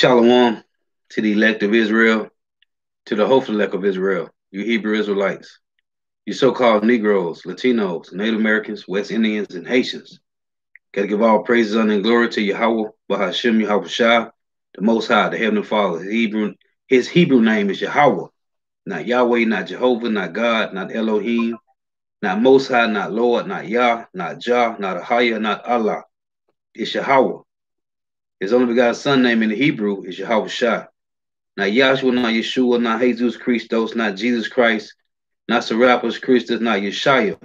Shalom to the elect of Israel, to the hopeful elect of Israel, you Hebrew Israelites, you so-called Negroes, Latinos, Native Americans, West Indians, and Haitians. Gotta give all praises, honor, and glory to Yahweh, Bahashim Yahawashi, the Most High, the Heavenly Father. His Hebrew, his Hebrew name is Yahawah, not Yahweh, not Jehovah, not God, not Elohim, not Most High, not Lord, not Yah, not Jah, not Ahaya, not Allah. It's Yahweh. His only begotten son name in the Hebrew is Yahawashi. Not Yahshua, not Yeshua, not Jesus Christos, not Jesus Christ, not Serapis Christus, not Yeshaya,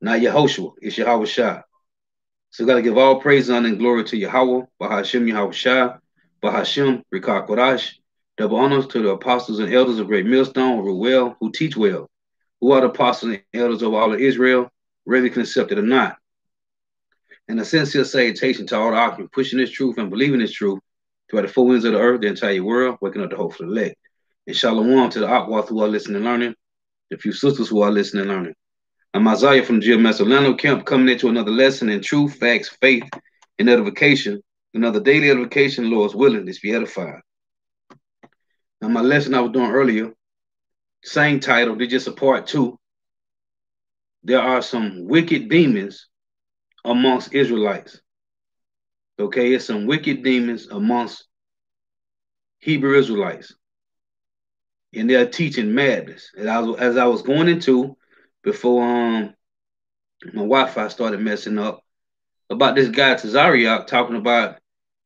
not Yehoshua. It's Yahawashi. So we got to give all praise, honor, and glory to Yahweh, Bahashim Yahawashi, Bahashim, Rikar Kodash. Double honors to the apostles and elders of Great Millstone, who well, who teach well, who are the apostles and elders of all of Israel, whether it or not and a sincere salutation to all the occupants pushing this truth and believing this truth throughout the four winds of the earth, the entire world, waking up the hope for the elect. And shalom to the Akwath who are listening and learning, the few sisters who are listening and learning. I'm Isaiah from GMS Orlando Camp coming into another lesson in truth, facts, faith, and edification. Another daily edification, Lord's willing, this be edified. Now, my lesson I was doing earlier, same title, they just a part two. There are some wicked demons amongst Israelites. Okay, it's some wicked demons amongst Hebrew Israelites. And they're teaching madness. As I was, as I was going into before um my Wi-Fi started messing up about this guy Tazariak talking about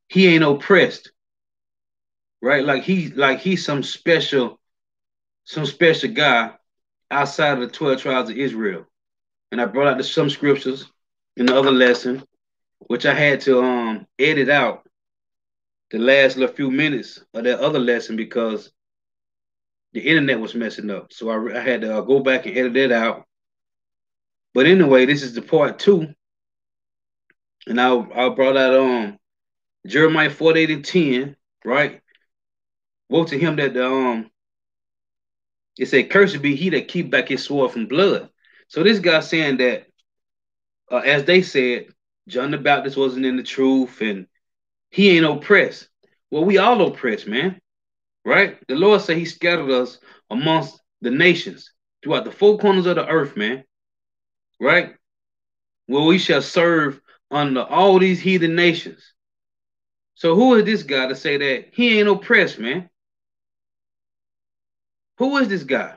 he ain't oppressed. Right? Like he like he's some special, some special guy outside of the 12 tribes of Israel. And I brought out the, some scriptures in the other lesson, which I had to um edit out the last little few minutes of that other lesson because the internet was messing up. So I, I had to uh, go back and edit it out. But anyway, this is the part two. And I, I brought out um Jeremiah 48 and 10, right? Woe to him that um it said, Cursed be he that keep back his sword from blood. So this guy saying that uh, as they said, John the Baptist wasn't in the truth and he ain't oppressed. Well, we all oppressed, man. Right? The Lord said he scattered us amongst the nations throughout the four corners of the earth, man. Right? Well, we shall serve under all these heathen nations. So who is this guy to say that he ain't oppressed, man? Who is this guy?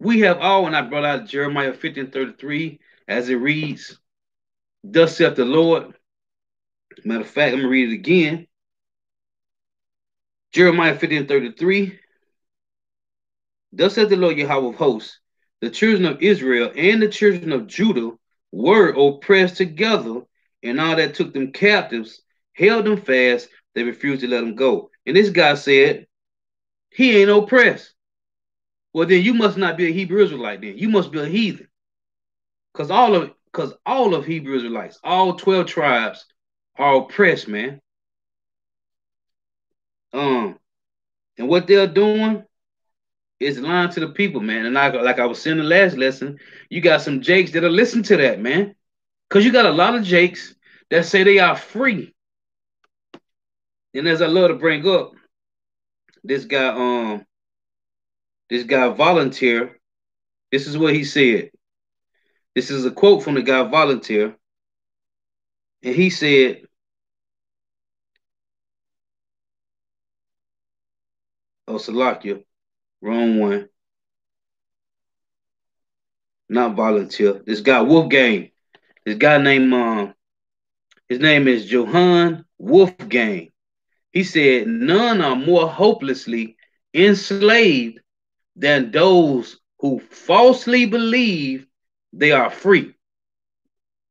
We have all, and I brought out Jeremiah 15 33, as it reads, Thus saith the Lord. Matter of fact, I'm going to read it again. Jeremiah 15 33. Thus saith the Lord Yahweh of hosts, the children of Israel and the children of Judah were oppressed together, and all that took them captives held them fast, they refused to let them go. And this guy said, He ain't oppressed. Well, then you must not be a Hebrew Israelite, then. You must be a heathen. Because all of because all of Hebrew Israelites, all 12 tribes are oppressed, man. Um, and what they're doing is lying to the people, man. And I, like I was saying the last lesson, you got some Jakes that'll listen to that, man. Because you got a lot of Jakes that say they are free. And as I love to bring up, this guy, um, this guy Voltaire, this is what he said. This is a quote from the guy Voltaire. And he said, Oh, Salakia, wrong one. Not Voltaire. This guy, Wolfgang. This guy named um, his name is Johann Wolfgang. He said, None are more hopelessly enslaved than those who falsely believe they are free.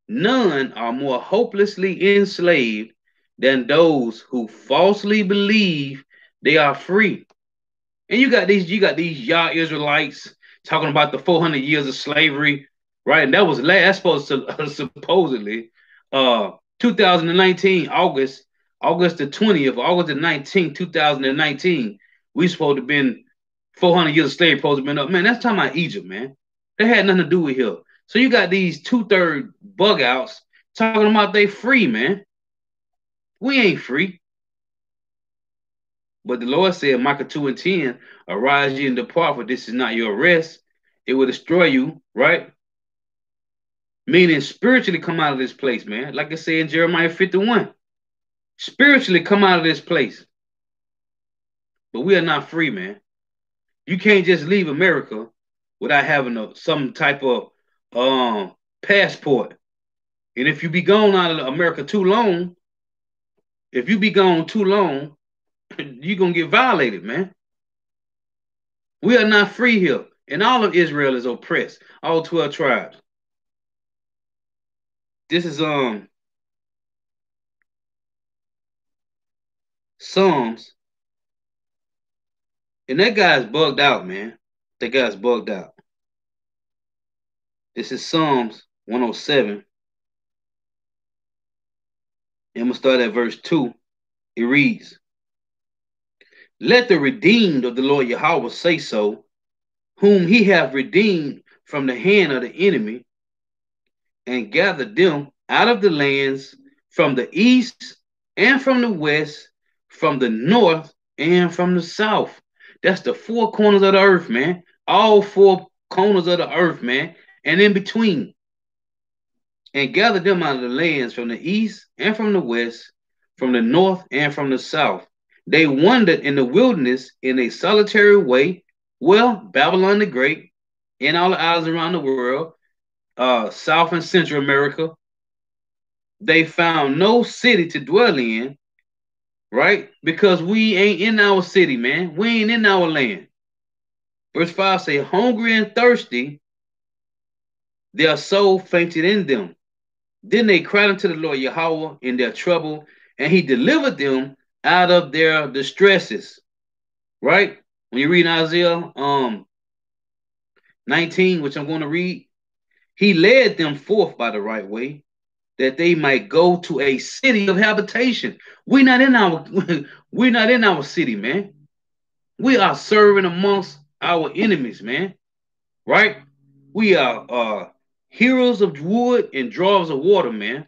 None are more hopelessly enslaved than those who falsely believe they are free. And you got these, you got these Yah Israelites talking about the 400 years of slavery, right? And that was last supposed to supposedly uh 2019 August, August the 20th, August the 19th, 2019. We supposed to been 400 years of slavery supposed to been up. Man, that's talking about Egypt, man. That had nothing to do with here. So you got these two-third bug outs talking about they free, man. We ain't free. But the Lord said, Micah 2 and 10, arise ye and depart, for this is not your rest. It will destroy you, right? Meaning spiritually come out of this place, man. Like I say in Jeremiah 51. Spiritually come out of this place. But we are not free, man. You can't just leave America without having a, some type of um, passport. And if you be gone out of America too long, if you be gone too long, you're gonna get violated, man. We are not free here. And all of Israel is oppressed, all 12 tribes. This is um Psalms. And that guy's bugged out, man. That guy's bugged out. This is Psalms 107. And we'll start at verse 2. It reads, Let the redeemed of the Lord Yahweh say so, whom he hath redeemed from the hand of the enemy, and gathered them out of the lands from the east and from the west, from the north and from the south. That's the four corners of the earth, man. All four corners of the earth, man. And in between. And gathered them out of the lands from the east and from the west, from the north and from the south. They wandered in the wilderness in a solitary way. Well, Babylon the Great, and all the islands around the world, uh, South and Central America, they found no city to dwell in, right? Because we ain't in our city, man. We ain't in our land. Verse 5 say, hungry and thirsty, their soul fainted in them. Then they cried unto the Lord Yahweh in their trouble, and he delivered them out of their distresses. Right? When you read Isaiah um 19, which I'm going to read, he led them forth by the right way, that they might go to a city of habitation. We're not in our we're not in our city, man. We are serving amongst our enemies, man. Right? We are uh heroes of wood and drawers of water, man.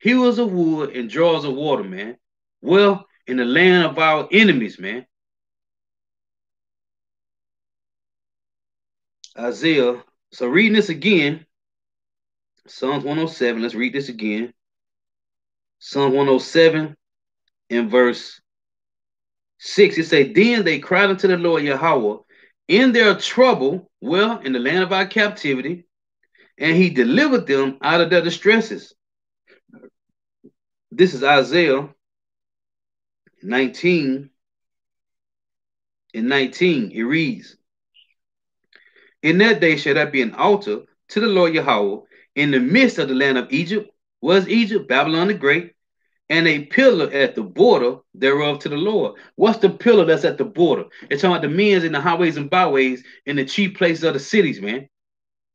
Heroes of wood and drawers of water, man. Well, in the land of our enemies, man. Isaiah. So reading this again, Psalms 107. Let's read this again. Psalm 107 in verse 6. It says, Then they cried unto the Lord Yahweh in their trouble, well, in the land of our captivity, and he delivered them out of their distresses. This is Isaiah 19 and 19. It reads, In that day shall there be an altar to the Lord Yahweh in the midst of the land of Egypt. Was Egypt, Babylon the Great, and a pillar at the border thereof to the Lord. What's the pillar that's at the border? It's talking about the men's in the highways and byways in the chief places of the cities, man.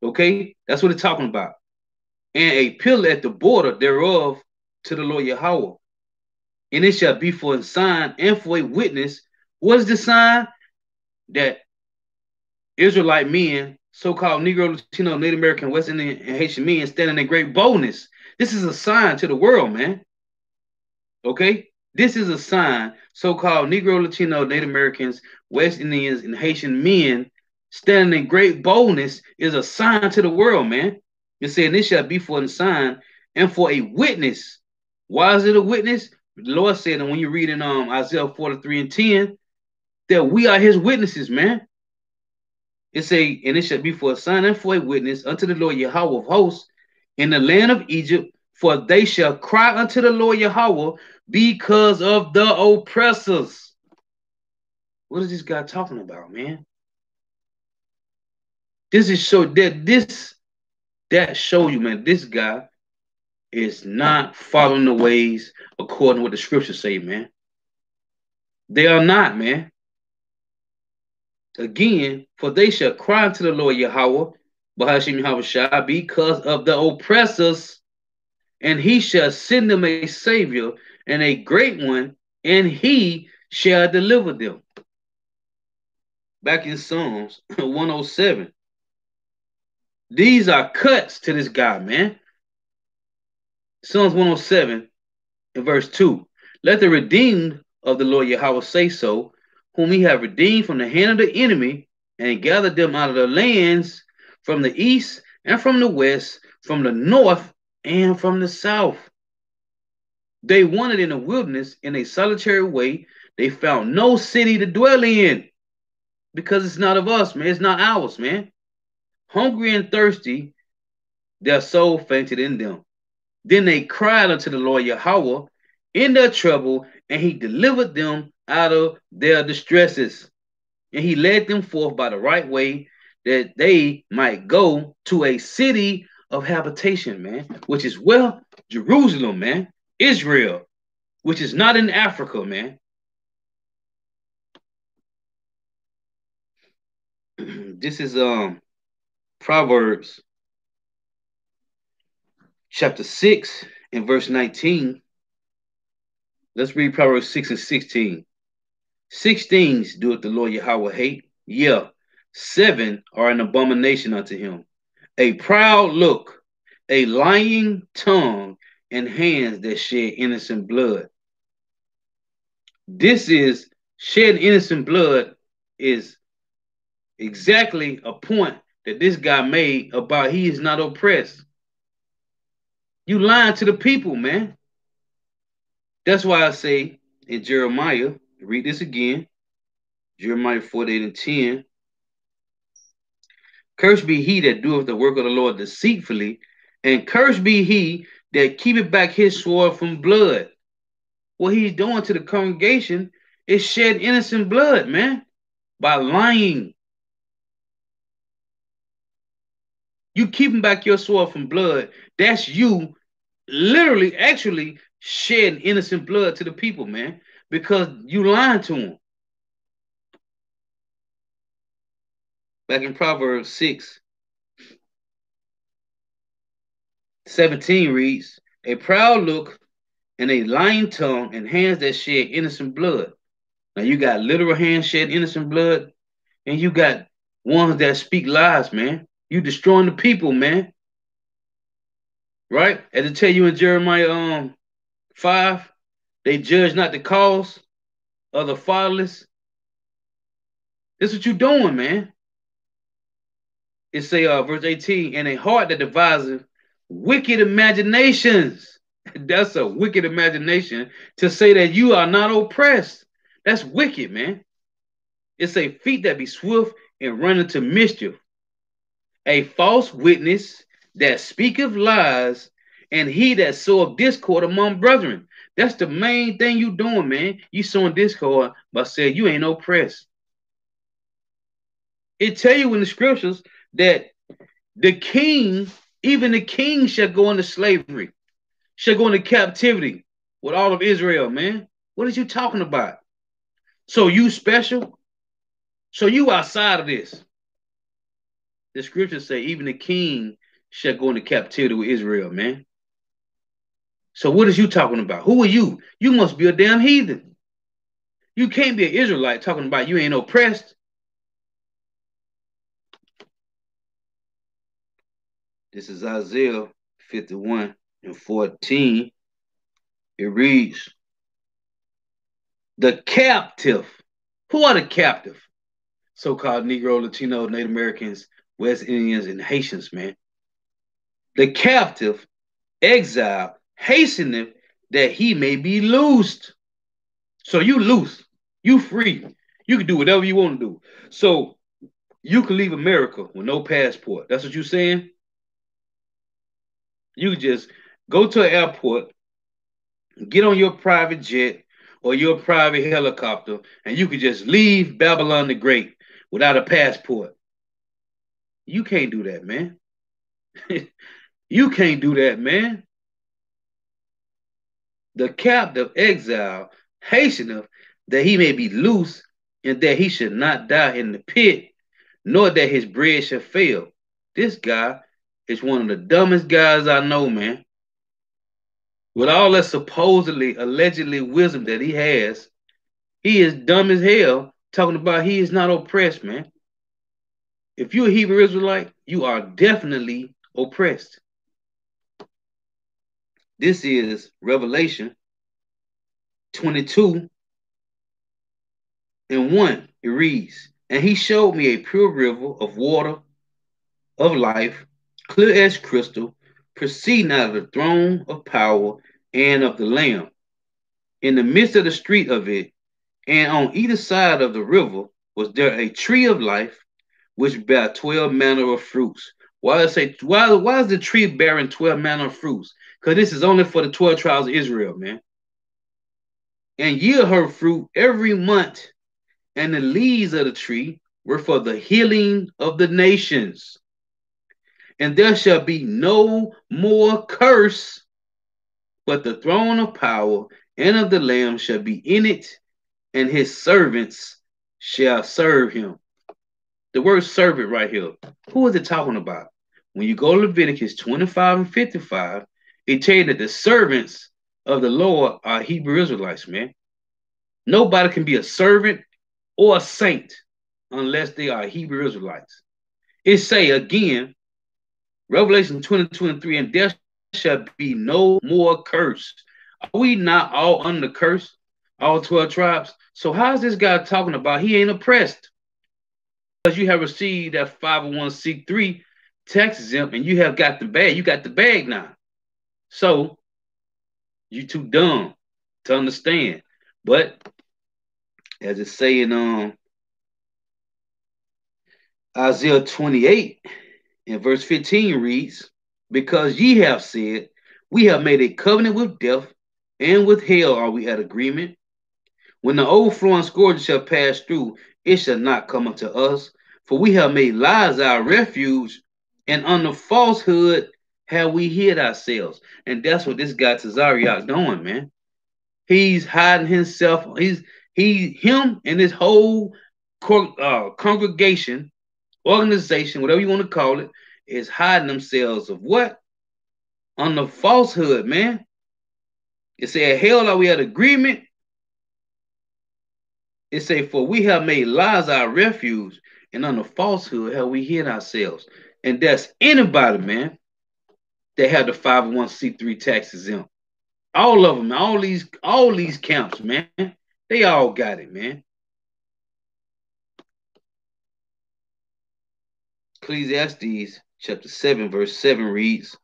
Okay, that's what it's talking about. And a pillar at the border thereof to the Lord Yahweh. And it shall be for a sign and for a witness. What is the sign? That Israelite men, so-called Negro, Latino, Native American, West Indian, and Haitian men standing in great boldness. This is a sign to the world, man. Okay? This is a sign, so-called Negro, Latino, Native Americans, West Indians, and Haitian men standing in great boldness is a sign to the world, man. It said this shall be for a sign and for a witness. Why is it a witness? The Lord said, and when you read in um Isaiah 43 and 10, that we are his witnesses, man. It say, and it shall be for a sign and for a witness unto the Lord Yahweh of hosts in the land of Egypt, for they shall cry unto the Lord Yahweh because of the oppressors. What is this guy talking about, man? This is show that this that show you, man, this guy is not following the ways according to what the scriptures say, man. They are not, man. Again, for they shall cry to the Lord Yahweh, Bahashim Yahweh because of the oppressors, and he shall send them a savior and a great one, and he shall deliver them. Back in Psalms 107. These are cuts to this guy, man. Psalms 107 in verse 2. Let the redeemed of the Lord Yahweh say so, whom he have redeemed from the hand of the enemy and gathered them out of the lands from the east and from the west, from the north and from the south. They wandered in the wilderness in a solitary way. They found no city to dwell in because it's not of us, man. It's not ours, man. Hungry and thirsty, their soul fainted in them. Then they cried unto the Lord Yahweh in their trouble, and he delivered them out of their distresses. And he led them forth by the right way that they might go to a city of habitation, man, which is well, Jerusalem, man, Israel, which is not in Africa, man. this is um Proverbs chapter 6 and verse 19. Let's read Proverbs 6 and 16. Six things doeth the Lord Yahweh hate. Yeah, seven are an abomination unto him. A proud look, a lying tongue, and hands that shed innocent blood. This is shed innocent blood is exactly a point that this guy made about he is not oppressed. You lying to the people, man. That's why I say in Jeremiah, read this again. Jeremiah 48 and 10. Cursed be he that doeth the work of the Lord deceitfully, and cursed be he that keepeth back his sword from blood. What he's doing to the congregation is shed innocent blood, man, by lying. You keeping back your sword from blood, that's you literally, actually shedding innocent blood to the people, man, because you lying to them. Back in Proverbs 6, 17 reads, A proud look and a lying tongue and hands that shed innocent blood. Now you got literal hands shed innocent blood, and you got ones that speak lies, man. You destroying the people, man. Right? As I tell you in Jeremiah um 5, they judge not the cause of the fatherless. This what you doing, man. It say uh verse 18, and a heart that devises wicked imaginations. That's a wicked imagination to say that you are not oppressed. That's wicked, man. It's a feet that be swift and running to mischief a false witness that speaketh lies, and he that soweth discord among brethren. That's the main thing you doing, man. You sowing discord by saying you ain't oppressed. It tell you in the scriptures that the king, even the king, shall go into slavery, shall go into captivity with all of Israel, man. What is you talking about? So you special? So you outside of this? The scriptures say even the king shall go into captivity with Israel, man. So what is you talking about? Who are you? You must be a damn heathen. You can't be an Israelite talking about you ain't oppressed. This is Isaiah 51 and 14. It reads, The captive. Who are the captive? So-called Negro, Latino, Native Americans, West Indians, and Haitians, man. The captive, exile, hasteneth that he may be loosed. So you loose, you free. You can do whatever you want to do. So you can leave America with no passport. That's what you're saying? You just go to an airport, get on your private jet or your private helicopter, and you can just leave Babylon the Great without a passport. You can't do that, man. you can't do that, man. The captive exile hasteneth that he may be loose, and that he should not die in the pit, nor that his bread shall fail. This guy is one of the dumbest guys I know, man. With all that supposedly, allegedly wisdom that he has, he is dumb as hell talking about he is not oppressed, man if you're a Hebrew Israelite, you are definitely oppressed. This is Revelation 22 and 1, it reads, And he showed me a pure river of water of life, clear as crystal, proceeding out of the throne of power and of the Lamb. In the midst of the street of it, and on either side of the river, was there a tree of life, which bear twelve manner of fruits. Why is say why, why is the tree bearing twelve manner of fruits? Because this is only for the twelve tribes of Israel, man. And yield her fruit every month, and the leaves of the tree were for the healing of the nations. And there shall be no more curse, but the throne of power and of the Lamb shall be in it, and his servants shall serve him. The word servant right here, who is it talking about? When you go to Leviticus 25 and 55, it tells you that the servants of the Lord are Hebrew Israelites, man. Nobody can be a servant or a saint unless they are Hebrew Israelites. It say again, Revelation 22 and 3, and there shall be no more curse. Are we not all under curse? All 12 tribes? So how's this guy talking about he ain't oppressed? Because you have received that 501c3 tax exempt and you have got the bag. You got the bag now. So you too dumb to understand. But as it's say in um Isaiah 28 and verse 15 reads, Because ye have said, We have made a covenant with death, and with hell are we at agreement. When the overflowing scourge shall pass through, it shall not come unto us. For we have made lies our refuge, and under falsehood have we hid ourselves. And that's what this guy Tazariak is doing, man. He's hiding himself. He's he him and his whole uh, congregation, organization, whatever you want to call it, is hiding themselves of what? Under falsehood, man. It said, hell are we at agreement it say, for we have made lies our refuge, and under falsehood have we hid ourselves. And that's anybody, man, that have the 501c3 tax exempt. All of them, all these, all these camps, man, they all got it, man. Ecclesiastes chapter 7, verse 7 reads,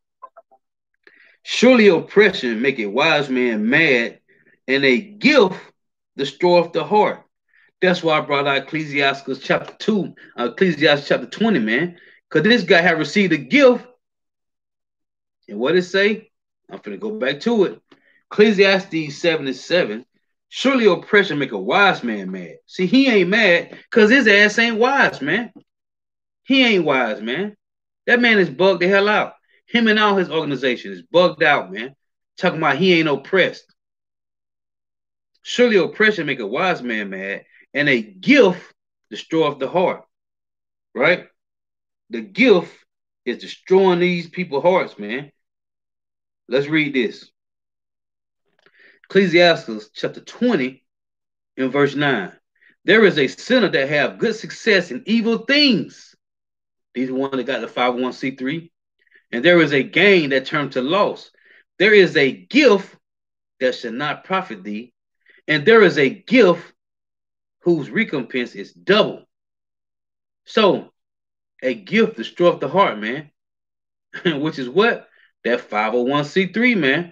Surely oppression make a wise man mad, and a gift destroyeth the heart. That's why I brought out Ecclesiastes chapter 2, uh, Ecclesiastes chapter 20, man. Because this guy had received a gift. And what it say? I'm going to go back to it. Ecclesiastes 7 and 7. Surely oppression make a wise man mad. See, he ain't mad because his ass ain't wise, man. He ain't wise, man. That man is bugged the hell out. Him and all his organization is bugged out, man. Talking about he ain't oppressed. Surely oppression make a wise man mad, and a gift destroyeth the heart. Right? The gift is destroying these people's hearts, man. Let's read this. Ecclesiastes chapter 20 in verse 9. There is a sinner that have good success in evil things. These are one that got the 501c3. And there is a gain that turned to loss. There is a gift that shall not profit thee. And there is a gift whose recompense is double. So, a gift destroys the heart, man, which is what? That 501c3, man.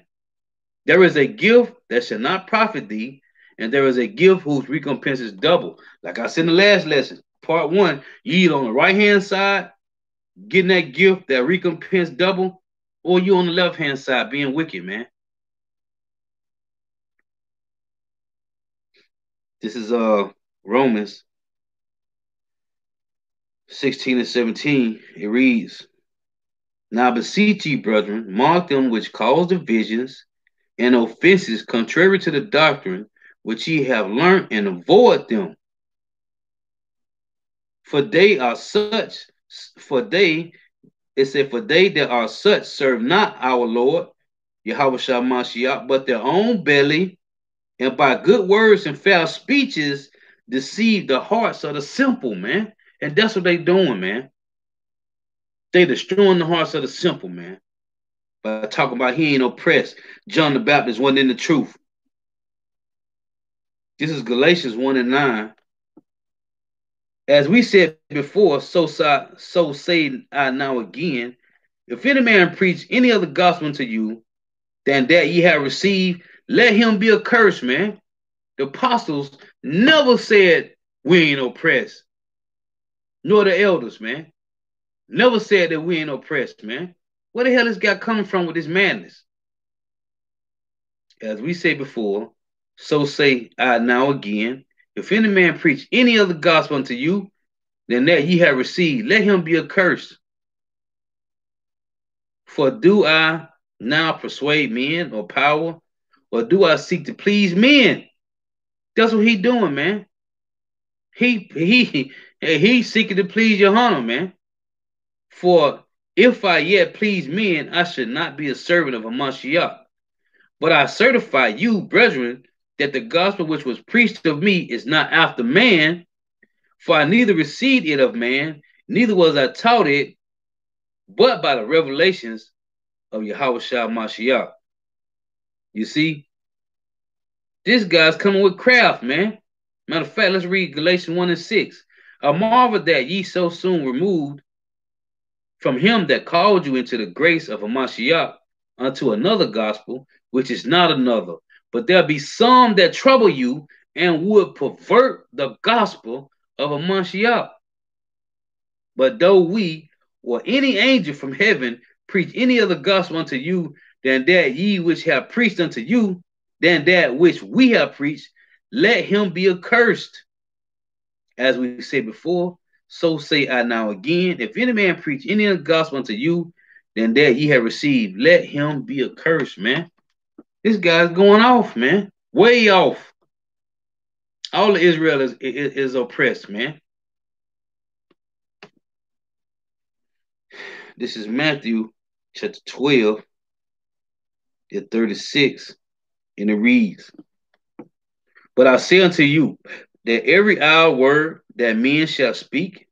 There is a gift that shall not profit thee, and there is a gift whose recompense is double. Like I said in the last lesson, part one, you either on the right hand side, getting that gift, that recompense double, or you on the left hand side being wicked, man. This is uh Romans 16 and 17, it reads, Now beseech ye, brethren, mark them which cause divisions and offenses contrary to the doctrine which ye have learned, and avoid them. For they are such, for they, it said, for they that are such serve not our Lord, Yahawashi but their own belly, and by good words and foul speeches deceive the hearts of the simple, man. And that's what they doing, man. They destroying the hearts of the simple, man. By talking about he ain't oppressed. John the Baptist wasn't in the truth. This is Galatians 1 and 9. As we said before, so, so say I now again, if any man preach any other gospel to you than that ye have received, let him be accursed, man. The apostles never said we ain't oppressed, nor the elders, man. Never said that we ain't oppressed, man. Where the hell is God coming from with this madness? As we say before, so say I now again. If any man preach any other gospel unto you than that ye have received, let him be accursed. For do I now persuade men or power, or do I seek to please men? That's what he doing, man. He he he seeking to please your honor, man. For if I yet please men, I should not be a servant of a Mashiach. But I certify you, brethren, that the gospel which was preached of me is not after man, for I neither received it of man, neither was I taught it, but by the revelations of Yahawashi Mashiach. You see, this guy's coming with craft, man. Matter of fact, let's read Galatians 1 and 6. A marvel that ye so soon removed from him that called you into the grace of a Mashiach unto another gospel, which is not another. But there be some that trouble you and would pervert the gospel of a Mashiach. But though we or any angel from heaven preach any other gospel unto you than that ye which have preached unto you, than that which we have preached, let him be accursed. As we said before, so say I now again. If any man preach any gospel unto you than that ye have received, let him be accursed, man. This guy's going off, man. Way off. All of Israel is, is, is oppressed, man. This is Matthew chapter 12, 36, and it reads, But I say unto you that every hour word that men shall speak,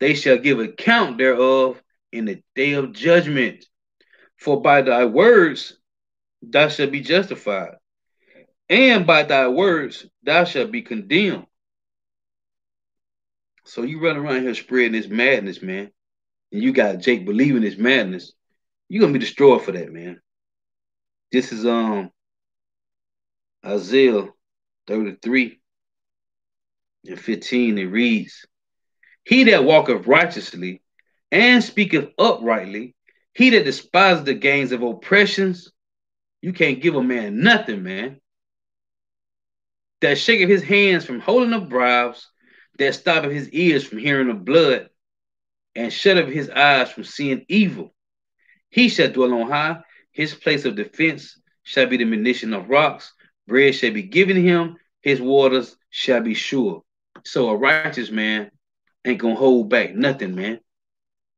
they shall give account thereof in the day of judgment. For by thy words thou shalt be justified, and by thy words thou shalt be condemned. So you run around here spreading this madness, man, and you got Jake believing this madness, you're gonna be destroyed for that, man. This is um Isaiah 33 and 15, it reads, He that walketh righteously and speaketh uprightly, he that despises the gains of oppressions, you can't give a man nothing, man. That shaketh his hands from holding up bribes, that stoppeth his ears from hearing of blood, and shutteth his eyes from seeing evil. He shall dwell on high, his place of defense shall be the munition of rocks, bread shall be given him, his waters shall be sure. So a righteous man ain't gonna hold back nothing, man.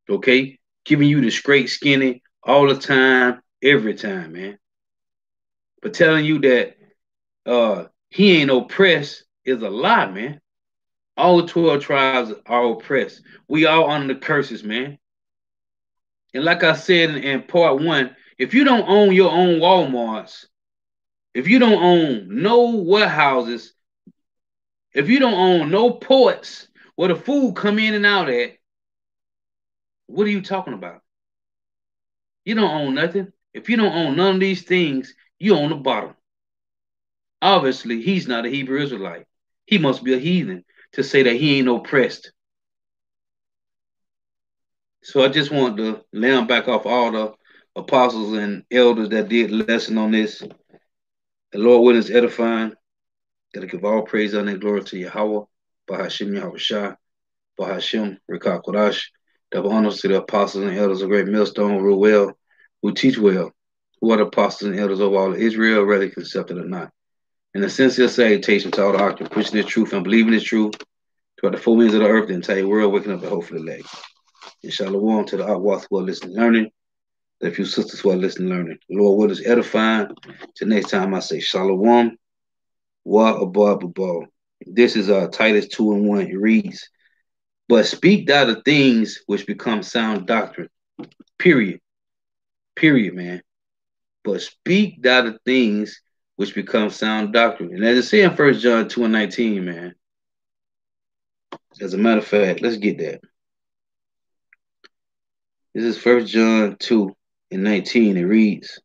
Okay? Giving you the straight skinny all the time, every time, man. But telling you that uh he ain't oppressed is a lie, man. All 12 tribes are oppressed. We all under the curses, man. And like I said in, in part one, if you don't own your own Walmarts, if you don't own no warehouses if you don't own no ports where the food come in and out at, what are you talking about? You don't own nothing. If you don't own none of these things, you own the bottom. Obviously, he's not a Hebrew Israelite. He must be a heathen to say that he ain't oppressed. So I just want to lay back off all the apostles and elders that did lesson on this. The Lord witness edifying. Gotta give all praise, and glory to Yahweh, Bahashim Yahawashi, Bahashim Rikah Kodash. Double honors to the apostles and elders of Great Millstone, rule well, who teach well, who are the apostles and elders of all of Israel, whether accepted or not. And a sincere salutation to all the octave, pushing the truth and believing the truth throughout the four winds of the earth, the entire world, waking up the hope for the leg. And shalom to the Akwath who are listening learning, the few sisters who are listening learning. Lord, what is edifying? Till next time, I say shalom Wa above above. This is uh Titus 2 and 1. It reads, But speak thou the things which become sound doctrine. Period. Period, man. But speak thou the things which become sound doctrine. And as it says in First John 2 and 19, man. As a matter of fact, let's get that. This is First John 2 and 19. It reads,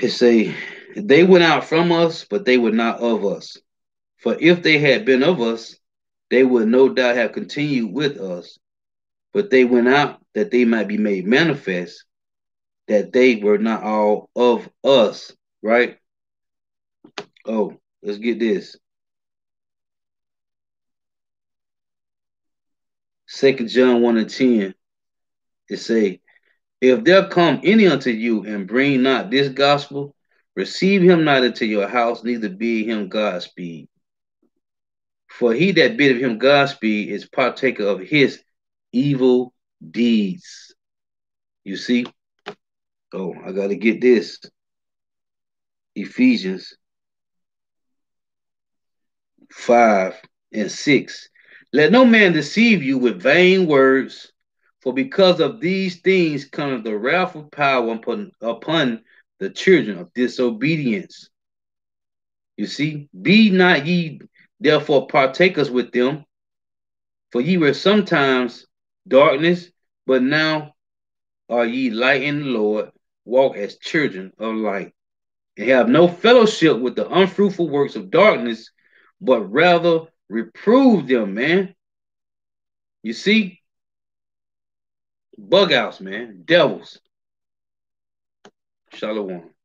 It say, They went out from us, but they were not of us. For if they had been of us, they would no doubt have continued with us. But they went out that they might be made manifest that they were not all of us, right? Oh, let's get this. Second John 1 and 10. It say, If there come any unto you and bring not this gospel, receive him not into your house, neither bid him Godspeed. For he that biddeth him Godspeed is partaker of his evil deeds. You see? Oh, I got to get this. Ephesians 5 and 6. Let no man deceive you with vain words, for because of these things cometh the wrath of power upon, upon the children of disobedience. You see, be not ye therefore partakers with them, for ye were sometimes darkness, but now are ye light in the Lord, walk as children of light, and have no fellowship with the unfruitful works of darkness, but rather reprove them, man. You see? Bug outs, man. Devils. Shalom.